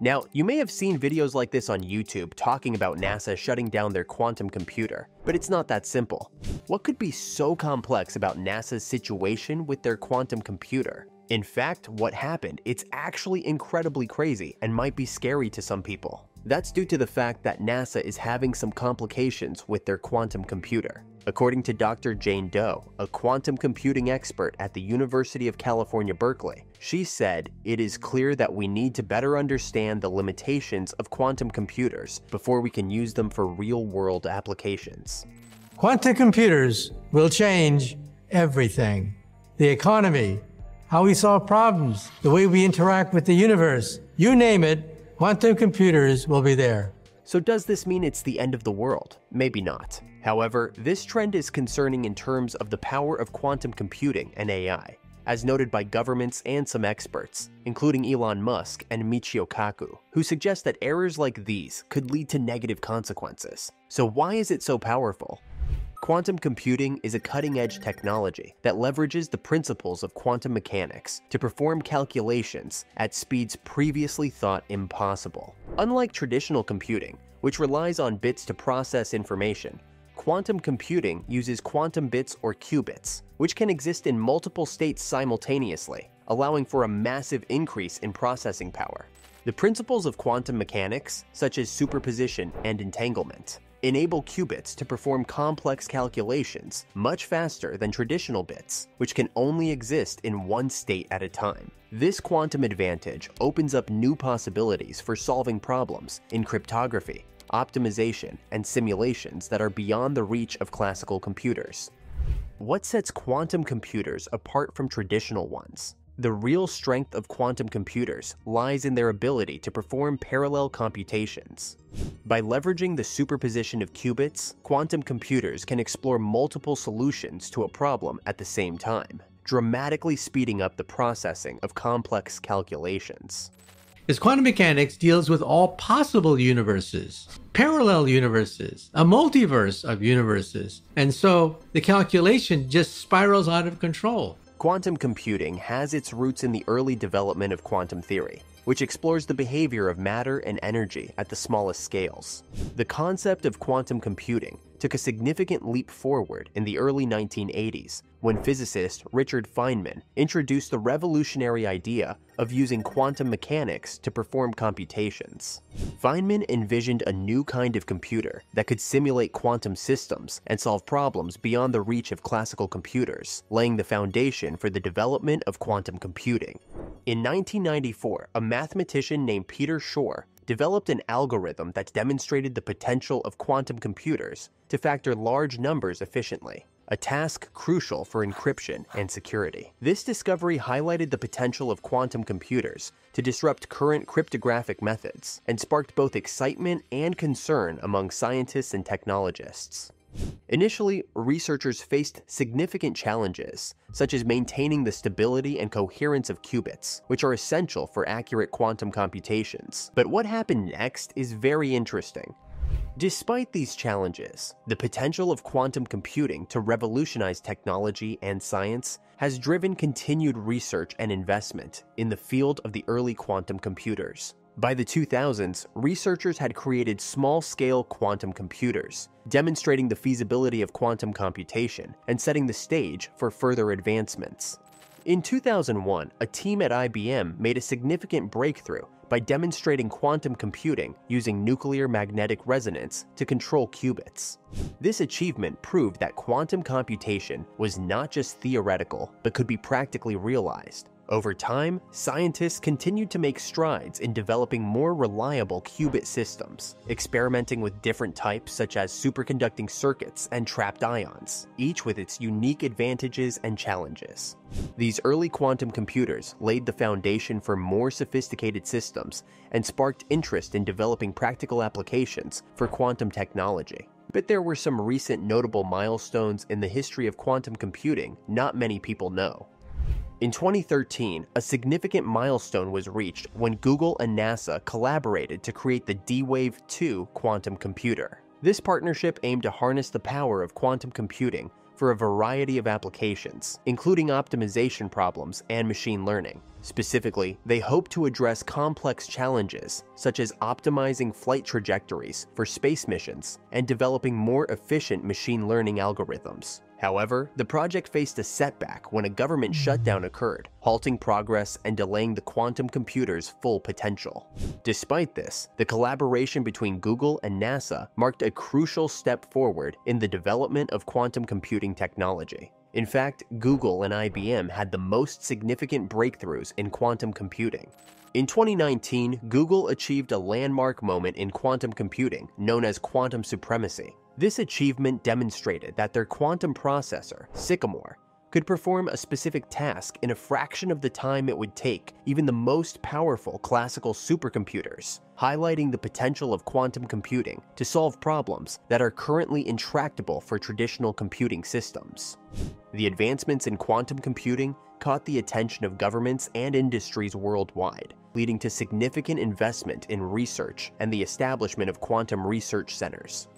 Now, you may have seen videos like this on YouTube talking about NASA shutting down their quantum computer, but it's not that simple. What could be so complex about NASA's situation with their quantum computer? In fact, what happened, it's actually incredibly crazy and might be scary to some people. That's due to the fact that NASA is having some complications with their quantum computer. According to Dr. Jane Doe, a quantum computing expert at the University of California, Berkeley, she said, It is clear that we need to better understand the limitations of quantum computers before we can use them for real world applications. Quantum computers will change everything the economy, how we solve problems, the way we interact with the universe. You name it, quantum computers will be there. So, does this mean it's the end of the world? Maybe not. However, this trend is concerning in terms of the power of quantum computing and AI, as noted by governments and some experts, including Elon Musk and Michio Kaku, who suggest that errors like these could lead to negative consequences. So, why is it so powerful? Quantum computing is a cutting edge technology that leverages the principles of quantum mechanics to perform calculations at speeds previously thought impossible. Unlike traditional computing, which relies on bits to process information, quantum computing uses quantum bits or qubits, which can exist in multiple states simultaneously, allowing for a massive increase in processing power. The principles of quantum mechanics, such as superposition and entanglement, enable qubits to perform complex calculations much faster than traditional bits, which can only exist in one state at a time. This quantum advantage opens up new possibilities for solving problems in cryptography, optimization, and simulations that are beyond the reach of classical computers. What sets quantum computers apart from traditional ones? The real strength of quantum computers lies in their ability to perform parallel computations. By leveraging the superposition of qubits, quantum computers can explore multiple solutions to a problem at the same time, dramatically speeding up the processing of complex calculations. As quantum mechanics deals with all possible universes, parallel universes, a multiverse of universes, and so the calculation just spirals out of control. Quantum computing has its roots in the early development of quantum theory, which explores the behavior of matter and energy at the smallest scales. The concept of quantum computing took a significant leap forward in the early 1980s when physicist Richard Feynman introduced the revolutionary idea of using quantum mechanics to perform computations. Feynman envisioned a new kind of computer that could simulate quantum systems and solve problems beyond the reach of classical computers, laying the foundation for the development of quantum computing. In 1994, a mathematician named Peter Shor developed an algorithm that demonstrated the potential of quantum computers to factor large numbers efficiently, a task crucial for encryption and security. This discovery highlighted the potential of quantum computers to disrupt current cryptographic methods and sparked both excitement and concern among scientists and technologists. Initially, researchers faced significant challenges, such as maintaining the stability and coherence of qubits, which are essential for accurate quantum computations. But what happened next is very interesting. Despite these challenges, the potential of quantum computing to revolutionize technology and science has driven continued research and investment in the field of the early quantum computers. By the 2000s, researchers had created small scale quantum computers, demonstrating the feasibility of quantum computation and setting the stage for further advancements. In 2001, a team at IBM made a significant breakthrough by demonstrating quantum computing using nuclear magnetic resonance to control qubits. This achievement proved that quantum computation was not just theoretical, but could be practically realized. Over time, scientists continued to make strides in developing more reliable qubit systems, experimenting with different types such as superconducting circuits and trapped ions, each with its unique advantages and challenges. These early quantum computers laid the foundation for more sophisticated systems and sparked interest in developing practical applications for quantum technology. But there were some recent notable milestones in the history of quantum computing not many people know. In 2013, a significant milestone was reached when Google and NASA collaborated to create the D-Wave 2 quantum computer. This partnership aimed to harness the power of quantum computing for a variety of applications, including optimization problems and machine learning. Specifically, they hope to address complex challenges such as optimizing flight trajectories for space missions and developing more efficient machine learning algorithms. However, the project faced a setback when a government shutdown occurred, halting progress and delaying the quantum computer's full potential. Despite this, the collaboration between Google and NASA marked a crucial step forward in the development of quantum computing technology. In fact, Google and IBM had the most significant breakthroughs in quantum computing. In 2019, Google achieved a landmark moment in quantum computing known as quantum supremacy. This achievement demonstrated that their quantum processor, Sycamore, could perform a specific task in a fraction of the time it would take even the most powerful classical supercomputers, highlighting the potential of quantum computing to solve problems that are currently intractable for traditional computing systems. The advancements in quantum computing caught the attention of governments and industries worldwide, leading to significant investment in research and the establishment of quantum research centers.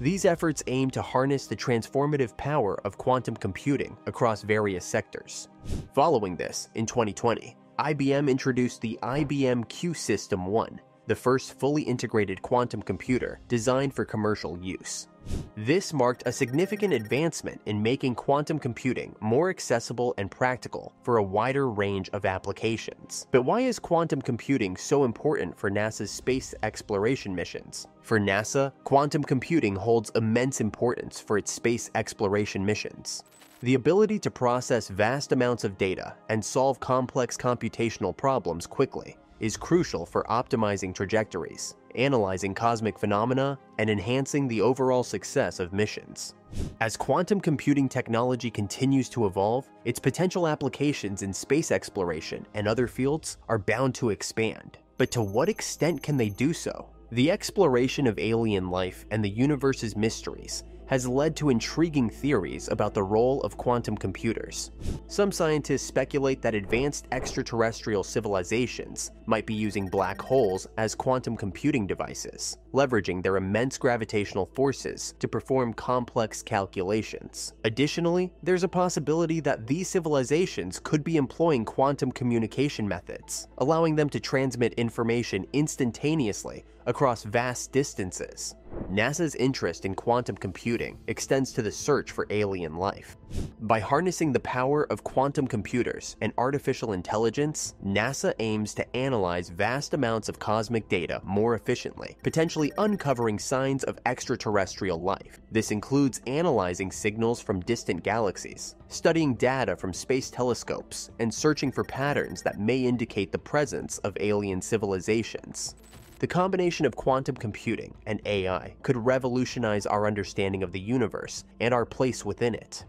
These efforts aim to harness the transformative power of quantum computing across various sectors. Following this, in 2020, IBM introduced the IBM Q System 1, the first fully integrated quantum computer designed for commercial use. This marked a significant advancement in making quantum computing more accessible and practical for a wider range of applications. But why is quantum computing so important for NASA's space exploration missions? For NASA, quantum computing holds immense importance for its space exploration missions. The ability to process vast amounts of data and solve complex computational problems quickly is crucial for optimizing trajectories, analyzing cosmic phenomena, and enhancing the overall success of missions. As quantum computing technology continues to evolve, its potential applications in space exploration and other fields are bound to expand. But to what extent can they do so? The exploration of alien life and the universe's mysteries has led to intriguing theories about the role of quantum computers. Some scientists speculate that advanced extraterrestrial civilizations might be using black holes as quantum computing devices, leveraging their immense gravitational forces to perform complex calculations. Additionally, there's a possibility that these civilizations could be employing quantum communication methods, allowing them to transmit information instantaneously across vast distances. NASA's interest in quantum computing extends to the search for alien life. By harnessing the power of quantum computers and artificial intelligence, NASA aims to analyze vast amounts of cosmic data more efficiently, potentially uncovering signs of extraterrestrial life. This includes analyzing signals from distant galaxies, studying data from space telescopes, and searching for patterns that may indicate the presence of alien civilizations. The combination of quantum computing and AI could revolutionize our understanding of the universe and our place within it.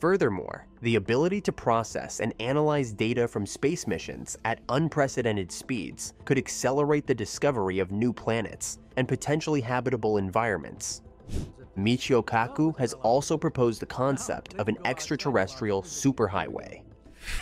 Furthermore, the ability to process and analyze data from space missions at unprecedented speeds could accelerate the discovery of new planets and potentially habitable environments. Michio Kaku has also proposed the concept of an extraterrestrial superhighway.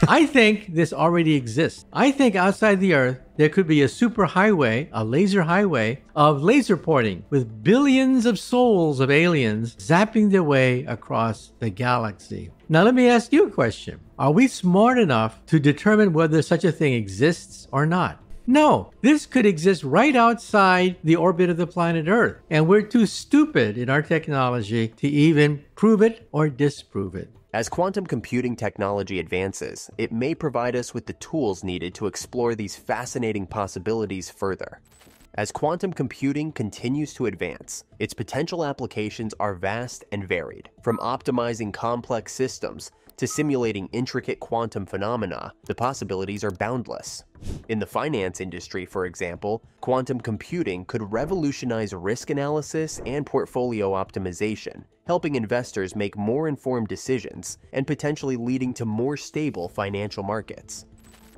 I think this already exists. I think outside the Earth, there could be a superhighway, a laser highway of laser porting with billions of souls of aliens zapping their way across the galaxy. Now, let me ask you a question Are we smart enough to determine whether such a thing exists or not? No, this could exist right outside the orbit of the planet Earth, and we're too stupid in our technology to even prove it or disprove it. As quantum computing technology advances, it may provide us with the tools needed to explore these fascinating possibilities further. As quantum computing continues to advance, its potential applications are vast and varied. From optimizing complex systems to simulating intricate quantum phenomena, the possibilities are boundless. In the finance industry, for example, quantum computing could revolutionize risk analysis and portfolio optimization, helping investors make more informed decisions and potentially leading to more stable financial markets.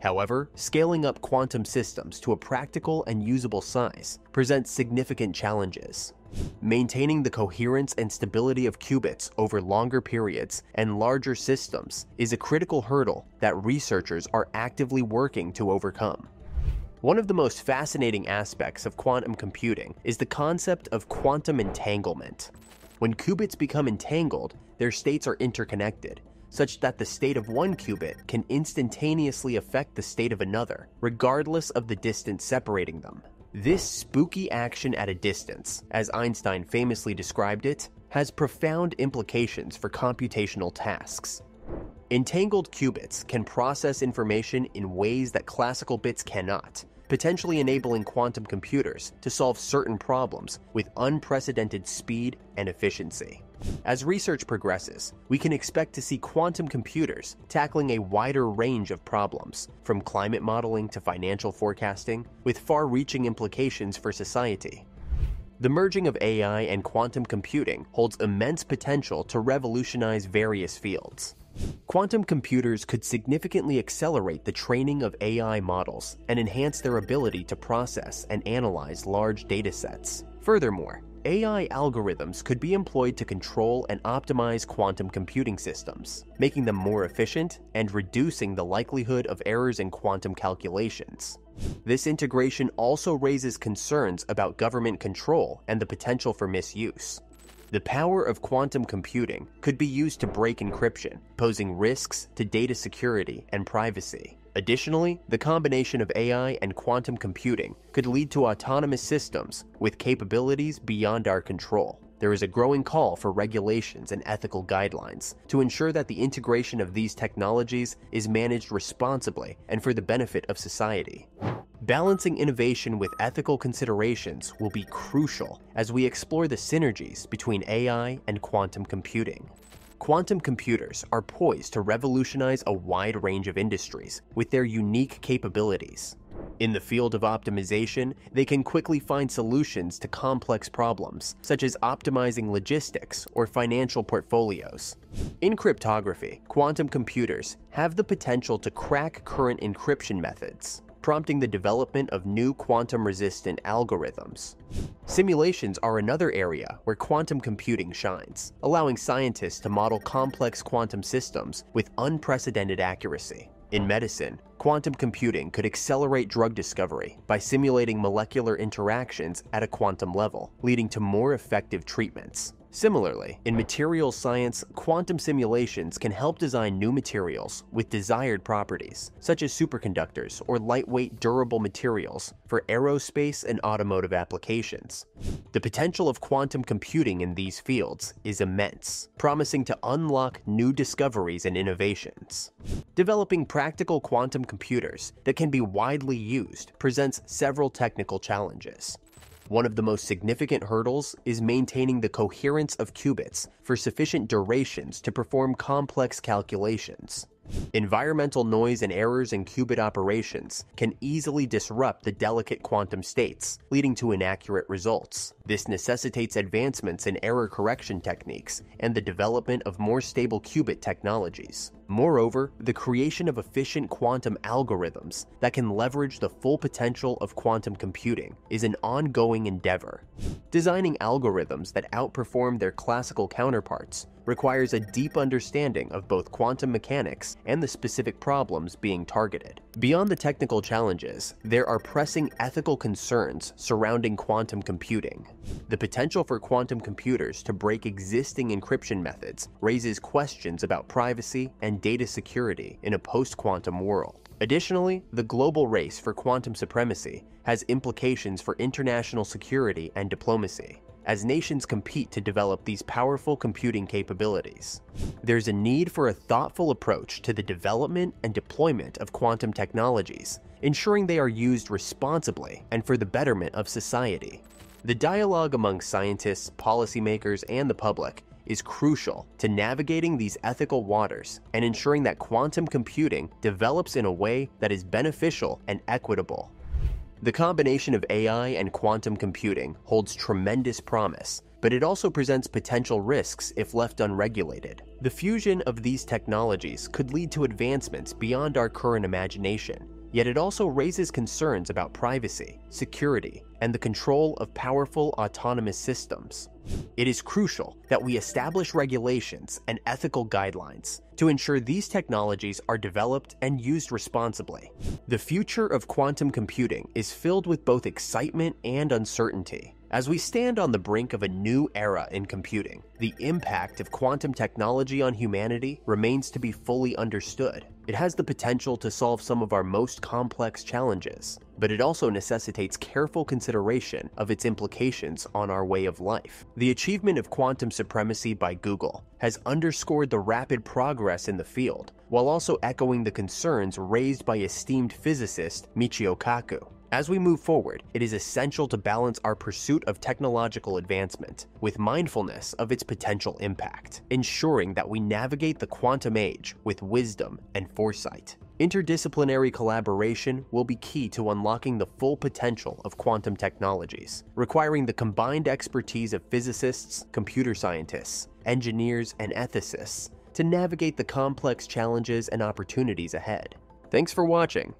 However, scaling up quantum systems to a practical and usable size presents significant challenges. Maintaining the coherence and stability of qubits over longer periods and larger systems is a critical hurdle that researchers are actively working to overcome. One of the most fascinating aspects of quantum computing is the concept of quantum entanglement. When qubits become entangled, their states are interconnected, such that the state of one qubit can instantaneously affect the state of another, regardless of the distance separating them. This spooky action at a distance, as Einstein famously described it, has profound implications for computational tasks. Entangled qubits can process information in ways that classical bits cannot, potentially enabling quantum computers to solve certain problems with unprecedented speed and efficiency. As research progresses, we can expect to see quantum computers tackling a wider range of problems, from climate modeling to financial forecasting, with far reaching implications for society. The merging of AI and quantum computing holds immense potential to revolutionize various fields. Quantum computers could significantly accelerate the training of AI models and enhance their ability to process and analyze large datasets. Furthermore, AI algorithms could be employed to control and optimize quantum computing systems, making them more efficient and reducing the likelihood of errors in quantum calculations. This integration also raises concerns about government control and the potential for misuse. The power of quantum computing could be used to break encryption, posing risks to data security and privacy. Additionally, the combination of AI and quantum computing could lead to autonomous systems with capabilities beyond our control. There is a growing call for regulations and ethical guidelines to ensure that the integration of these technologies is managed responsibly and for the benefit of society. Balancing innovation with ethical considerations will be crucial as we explore the synergies between AI and quantum computing. Quantum computers are poised to revolutionize a wide range of industries with their unique capabilities. In the field of optimization, they can quickly find solutions to complex problems, such as optimizing logistics or financial portfolios. In cryptography, quantum computers have the potential to crack current encryption methods, prompting the development of new quantum resistant algorithms. Simulations are another area where quantum computing shines, allowing scientists to model complex quantum systems with unprecedented accuracy. In medicine, quantum computing could accelerate drug discovery by simulating molecular interactions at a quantum level, leading to more effective treatments. Similarly, in materials science, quantum simulations can help design new materials with desired properties, such as superconductors or lightweight durable materials for aerospace and automotive applications. The potential of quantum computing in these fields is immense, promising to unlock new discoveries and innovations. Developing practical quantum computers that can be widely used presents several technical challenges. One of the most significant hurdles is maintaining the coherence of qubits for sufficient durations to perform complex calculations. Environmental noise and errors in qubit operations can easily disrupt the delicate quantum states, leading to inaccurate results. This necessitates advancements in error correction techniques and the development of more stable qubit technologies. Moreover, the creation of efficient quantum algorithms that can leverage the full potential of quantum computing is an ongoing endeavor. Designing algorithms that outperform their classical counterparts requires a deep understanding of both quantum mechanics and the specific problems being targeted. Beyond the technical challenges, there are pressing ethical concerns surrounding quantum computing. The potential for quantum computers to break existing encryption methods raises questions about privacy and data security in a post-quantum world. Additionally, the global race for quantum supremacy has implications for international security and diplomacy as nations compete to develop these powerful computing capabilities. There's a need for a thoughtful approach to the development and deployment of quantum technologies, ensuring they are used responsibly and for the betterment of society. The dialogue among scientists, policymakers, and the public is crucial to navigating these ethical waters and ensuring that quantum computing develops in a way that is beneficial and equitable. The combination of AI and quantum computing holds tremendous promise, but it also presents potential risks if left unregulated. The fusion of these technologies could lead to advancements beyond our current imagination, yet it also raises concerns about privacy, security, and the control of powerful autonomous systems. It is crucial that we establish regulations and ethical guidelines to ensure these technologies are developed and used responsibly. The future of quantum computing is filled with both excitement and uncertainty, As we stand on the brink of a new era in computing, the impact of quantum technology on humanity remains to be fully understood. It has the potential to solve some of our most complex challenges, but it also necessitates careful consideration of its implications on our way of life. The achievement of quantum supremacy by Google has underscored the rapid progress in the field, while also echoing the concerns raised by esteemed physicist Michio Kaku. As we move forward, it is essential to balance our pursuit of technological advancement with mindfulness of its potential impact, ensuring that we navigate the quantum age with wisdom and foresight. Interdisciplinary collaboration will be key to unlocking the full potential of quantum technologies, requiring the combined expertise of physicists, computer scientists, engineers, and ethicists to navigate the complex challenges and opportunities ahead. Thanks for watching